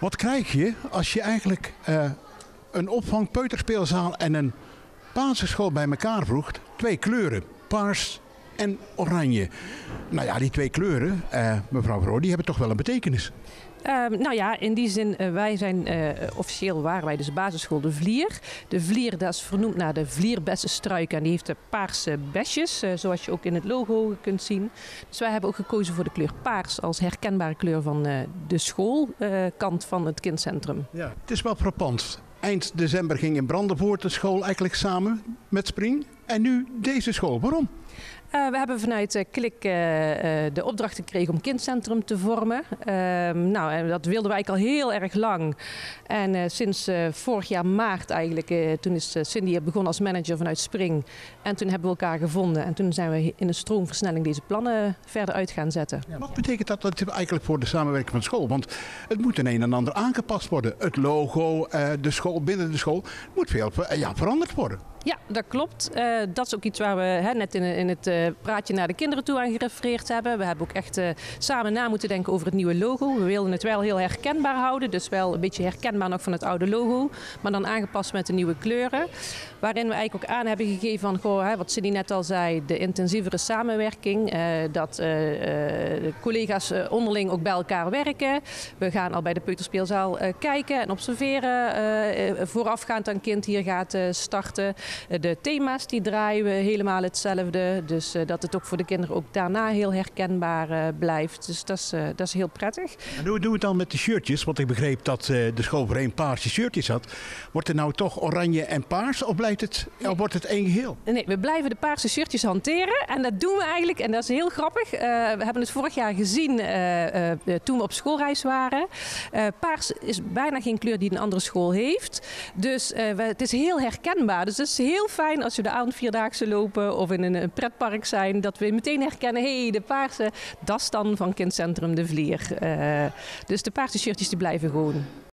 Wat krijg je als je eigenlijk eh, een opvang peuterspeelzaal en een basisschool bij elkaar voegt? Twee kleuren, paars en oranje. Nou ja, die twee kleuren, eh, mevrouw Vrouw, die hebben toch wel een betekenis. Ehm, nou ja, in die zin, uh, wij zijn uh, officieel waren wij dus de basisschool De Vlier. De Vlier, dat is vernoemd naar de vlierbessenstruik en die heeft de paarse besjes, zoals je ook in het logo kunt zien. Dus wij hebben ook gekozen voor de kleur paars als herkenbare kleur van de schoolkant van het kindcentrum. Ja, het is wel frappant. Eind december ging in Brandenvoort de school eigenlijk samen met Spring. En nu deze school. Waarom? Uh, we hebben vanuit uh, Klik uh, de opdracht gekregen om kindcentrum te vormen. Ehm, nou, dat wilden wij eigenlijk al heel erg lang. En sinds vorig jaar maart eigenlijk, toen is Cindy begonnen als manager vanuit Spring. En toen hebben we elkaar gevonden. En toen zijn we in een stroomversnelling deze plannen verder uit gaan zetten. Ja, wat betekent dat, dat eigenlijk voor de samenwerking van school? Want het moet in een en ander aangepast worden. Het logo, de school, binnen de school, moet veel ja, veranderd worden. Ja, dat klopt. Uh, dat is ook iets waar we hè, net in, in het uh, praatje naar de kinderen toe aan gerefereerd hebben. We hebben ook echt uh, samen na moeten denken over het nieuwe logo. We wilden het wel heel herkenbaar houden, dus wel een beetje herkenbaar nog van het oude logo, maar dan aangepast met de nieuwe kleuren. Waarin we eigenlijk ook aan hebben gegeven van, goh, hè, wat Cindy net al zei, de intensievere samenwerking. dat de collega's onderling ook bij elkaar werken. We gaan al bij de peuterspeelzaal kijken en observeren voorafgaand aan kind hier gaat starten. De thema's die draaien we helemaal hetzelfde. Dus uh, dat het ook voor de kinderen ook daarna heel herkenbaar uh, blijft. Dus dat is, uh, dat is heel prettig. En hoe doen we het dan met de shirtjes? Want ik begreep dat de school voor één paarse shirtjes had. Wordt het nou toch oranje en paars of, blijft het, of wordt het één geheel? Nee, we blijven de paarse shirtjes hanteren. En dat doen we eigenlijk, en dat is heel grappig. we hebben het vorig jaar gezien toen we op schoolreis waren. paars is bijna geen kleur die een andere school heeft. Dus we, het is heel herkenbaar. Dus het is heel fijn als we de avondvierdaagse lopen of in een pretpark zijn, dat we meteen herkennen, hé, hey, de paarse, das dan van kindcentrum De Vlier. Uh, dus de paarse shirtjes die blijven gewoon.